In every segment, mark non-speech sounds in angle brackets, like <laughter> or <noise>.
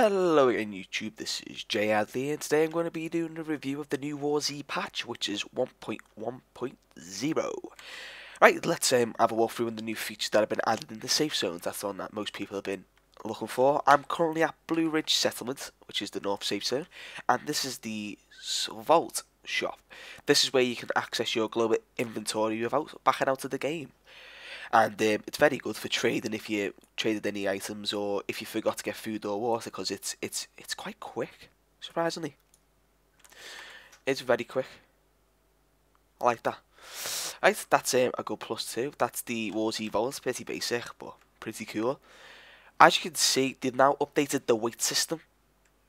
Hello again YouTube, this is Jay Hadley and today I'm going to be doing a review of the new War Z patch which is 1.1.0. Right, let's um, have a walk through on the new features that have been added in the safe zones, that's the one that most people have been looking for. I'm currently at Blue Ridge Settlement, which is the north safe zone, and this is the Vault shop. This is where you can access your global inventory without backing out of the game and um, it's very good for trading if you traded any items or if you forgot to get food or water because it's it's it's quite quick surprisingly. It's very quick. I like that. Right that's um, a good plus too. That's the War Z Vault pretty basic but pretty cool. As you can see they've now updated the weight system.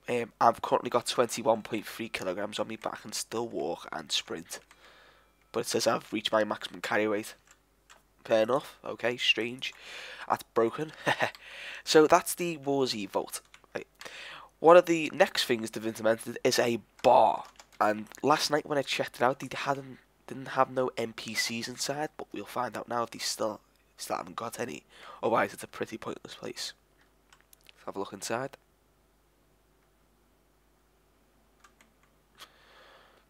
Um, I've currently got 21.3 kilograms on me but I can still walk and sprint. But it says I've reached my maximum carry weight Fair enough. Okay, strange. That's broken. <laughs> so that's the War Z Vault. Right. One of the next things they've implemented is a bar. And last night when I checked it out, they hadn't didn't have no NPCs inside, but we'll find out now if they still still haven't got any. Otherwise, it's a pretty pointless place. Let's have a look inside.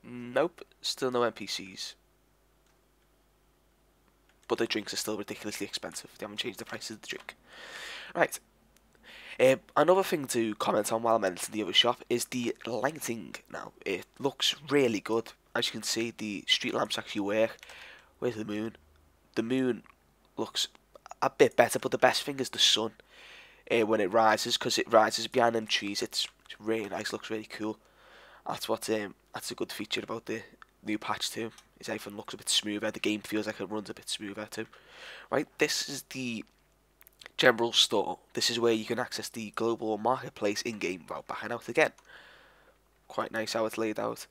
Nope, still no NPCs but the drinks are still ridiculously expensive. They haven't changed the prices of the drink. Right. Um, another thing to comment on while I'm entering the other shop is the lighting now. It looks really good. As you can see, the street lamps actually work. Where's the moon? The moon looks a bit better, but the best thing is the sun uh, when it rises, because it rises behind them trees. It's, it's really nice, looks really cool. That's what um, that's a good feature about the new patch too is everything looks a bit smoother. The game feels like it runs a bit smoother too. Right, this is the general store. This is where you can access the global marketplace in-game without backing out again. Quite nice how it's laid out.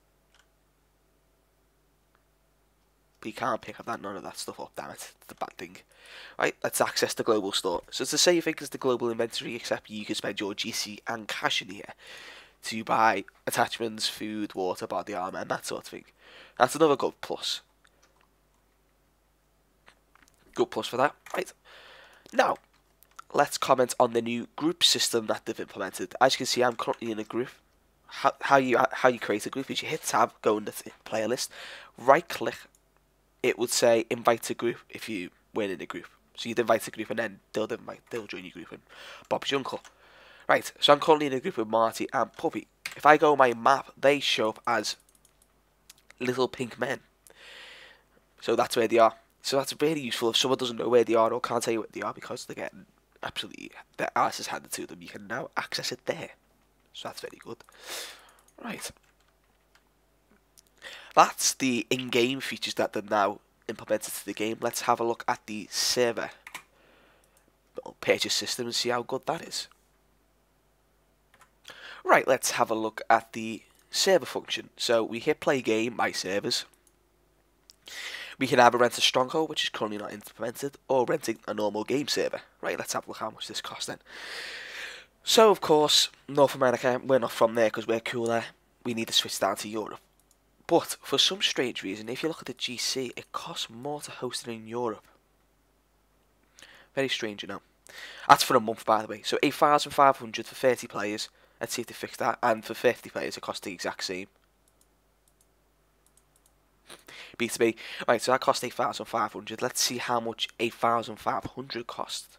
But you can't pick up that none of that stuff up, damn it. It's the bad thing. Right, let's access the global store. So it's the same thing as the global inventory, except you can spend your GC and cash in here to buy attachments, food, water, body armor, and that sort of thing. That's another good plus. Good plus for that. Right. Now, let's comment on the new group system that they've implemented. As you can see, I'm currently in a group. How, how you how you create a group is you hit tab, go into the player list, right click. It would say invite a group if you win in a group. So you'd invite a group and then they'll invite they'll join your group and Bob's your uncle. Right, so I'm currently in a group with Marty and Puppy. If I go on my map, they show up as little pink men. So that's where they are. So that's really useful if someone doesn't know where they are or can't tell you where they are because they're getting absolutely their asses handed to them. You can now access it there. So that's very good. Right. That's the in-game features that they're now implemented to the game. Let's have a look at the server purchase system and see how good that is. Right, let's have a look at the server function. So we hit play game, my servers. We can either rent a stronghold, which is currently not implemented, or renting a normal game server. Right, let's have a look how much this costs then. So, of course, North America, we're not from there because we're cooler. We need to switch down to Europe. But, for some strange reason, if you look at the GC, it costs more to host it in Europe. Very strange, you know. That's for a month, by the way. So, 8,500 for 30 players, Let's see if they fix that. And for 50 players, it costs the exact same. B2B. Right, so that cost 8,500. Let's see how much 8,500 cost.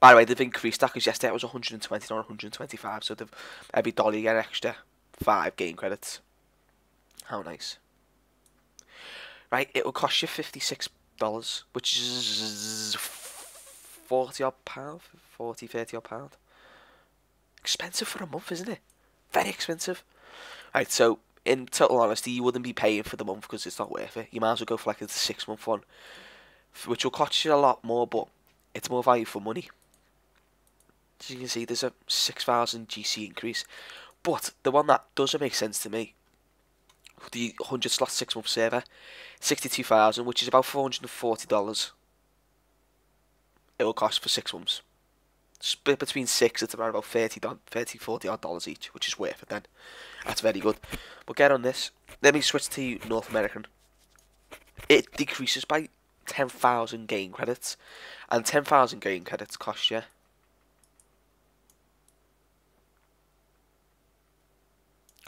By the way, they've increased that because yesterday it was 120 or 125, so they've every dollar you get extra five game credits. How nice. Right, it will cost you $56, which is 40 odd pound, 40, 30 odd pound. Expensive for a month, isn't it? Very expensive. Right, so in total honesty, you wouldn't be paying for the month because it's not worth it. You might as well go for like a six month one, which will cost you a lot more, but it's more value for money. As you can see, there's a 6,000 GC increase. But the one that doesn't make sense to me, the 100 slot 6 month server, 62,000, which is about $440 it will cost for six months. Split between six, it's about about 30, 30 40 odd dollars each, which is worth it then. That's very good. But get on this. Let me switch to North American. It decreases by 10,000 game credits. And 10,000 game credits cost you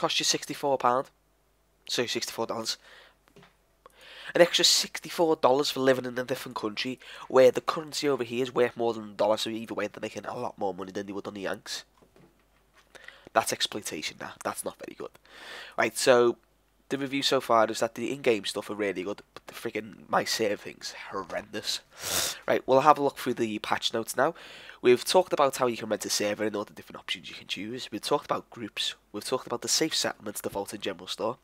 cost you £64. So $64. An extra $64 for living in a different country where the currency over here is worth more than a dollar, so either way they're making a lot more money than they would on the Yanks. That's exploitation now. That's not very good. Right, so the review so far is that the in-game stuff are really good, but the freaking my save things horrendous. Right, we'll have a look through the patch notes now. We've talked about how you can rent a server and all the different options you can choose. We've talked about groups. We've talked about the safe settlements, the vault and general store.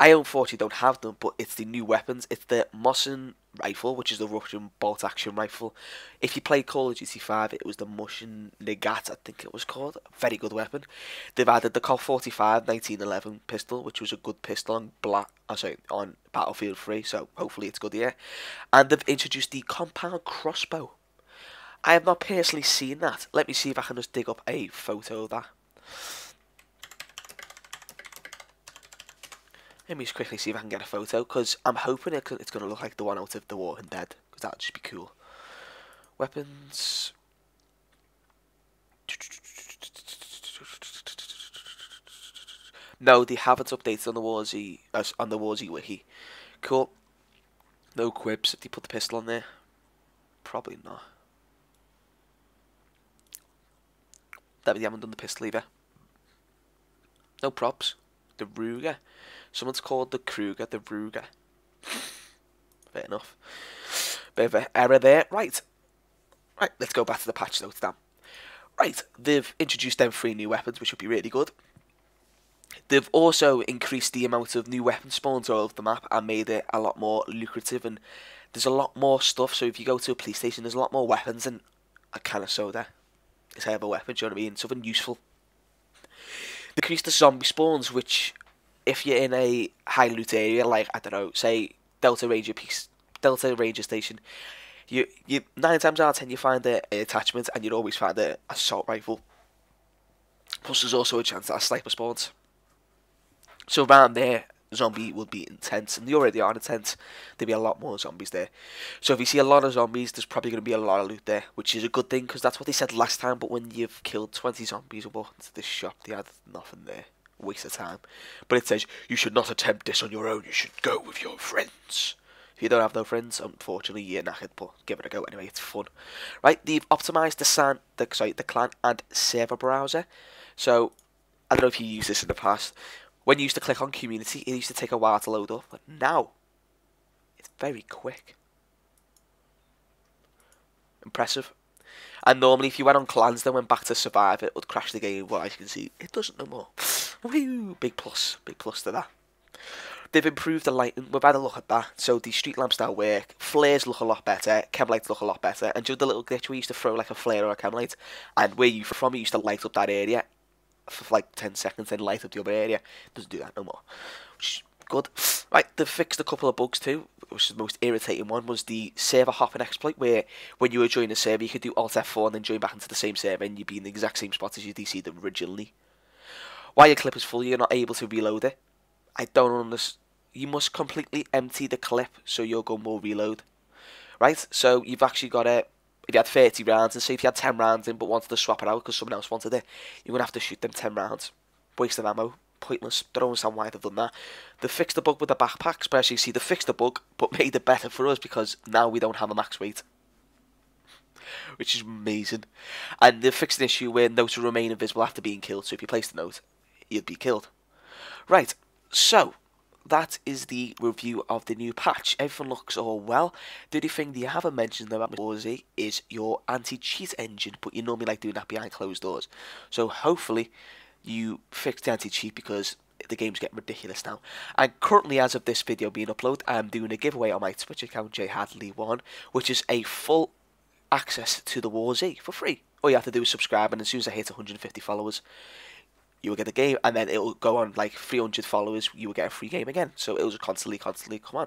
I unfortunately don't have them, but it's the new weapons. It's the Mosin rifle, which is the Russian bolt action rifle. If you played Call of Duty 5, it was the Mosin Nagant, I think it was called. Very good weapon. They've added the Colt 45 1911 pistol, which was a good pistol on black. Oh, sorry, on Battlefield 3, so hopefully it's good here. And they've introduced the compound crossbow. I have not personally seen that. Let me see if I can just dig up a photo of that. Let me just quickly see if I can get a photo, because I'm hoping it, it's going to look like the one out of The Walking Dead, because that would just be cool. Weapons... No, they haven't updated on the War Z uh, on the War Z wiki. Cool. No quips if they put the pistol on there. Probably not. That they haven't done the pistol either. No props. The Ruger. Someone's called the Kruger the Ruger. Fair enough. Bit of an error there. Right. Right, let's go back to the patch notes now. Right, they've introduced them three new weapons, which would be really good. They've also increased the amount of new weapon spawns all over the map and made it a lot more lucrative and there's a lot more stuff. So if you go to a police station, there's a lot more weapons and a can of soda is a weapon, do you know what I mean? Something useful. They increased the zombie spawns, which if you're in a high loot area, like I don't know, say Delta Ranger piece, Delta Ranger station, you you nine times out of ten you find the attachment, and you'd always find a assault rifle. Plus, there's also a chance that a sniper spawns. So around there, zombie would be intense, and they already are intense. There'd be a lot more zombies there. So if you see a lot of zombies, there's probably going to be a lot of loot there, which is a good thing because that's what they said last time. But when you've killed 20 zombies or walked into this shop, they had nothing there waste of time. But it says you should not attempt this on your own. You should go with your friends. If you don't have no friends, unfortunately you're knackered, but give it a go anyway. It's fun, right? They've optimized the san, the sorry, the clan and server browser. So I don't know if you used this in the past. When you used to click on community, it used to take a while to load up, but now it's very quick. Impressive. And normally, if you went on clans, then went back to survive, it would crash the game. Well, as you can see, it doesn't no more. <laughs> Woo! Big plus, big plus to that. They've improved the lighting. We've had a look at that. So the street lamps now work. Flares look a lot better. Chem lights look a lot better. And just the little glitch we used to throw like a flare or a chem light, and where you from, it used to light up that area for like 10 seconds, then light up the other area. Doesn't do that no more. Which good. Right, they fixed a couple of bugs too, which is the most irritating one, was the server hopping exploit, where when you were joining a server, you could do Alt F4 and then join back into the same server, and you'd be in the exact same spot as you DC them originally. While your clip is full, you're not able to reload it. I don't understand. You must completely empty the clip so your gun will reload. Right, so you've actually got it. If you had 30 rounds, and say if you had 10 rounds in but wanted to swap it out because someone else wanted it, you're going to have to shoot them 10 rounds. Waste of ammo pointless. Don't understand why they've done that. They fixed the bug with the backpacks, but as you see, they fixed the bug, but <laughs> made it better for us because now we don't have a max weight. Which is amazing. And they fixed an issue where notes will remain invisible after being killed, so if you placed a note, you'd be killed. Right, so that is the review of the new patch. Everything looks all well. The only thing they haven't mentioned about War Z is your anti-cheat engine, but you normally like doing that behind closed doors. So hopefully you fix the anti-cheat because the game's getting ridiculous now. And currently, as of this video being uploaded, I'm doing a giveaway on my Twitch account, jhadley1, which is a full access to the War Z for free. All you have to do is subscribe, and as soon as I hit 150 followers, you will get the game, and then it will go on like 300 followers, you will get a free game again. So it will just constantly, constantly come on.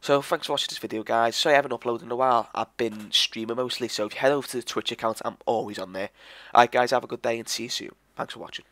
So thanks for watching this video, guys. Sorry I haven't uploaded in a while. I've been streaming mostly, so if you head over to the Twitch account, I'm always on there. Alright, guys, have a good day and see you soon. Thanks for watching.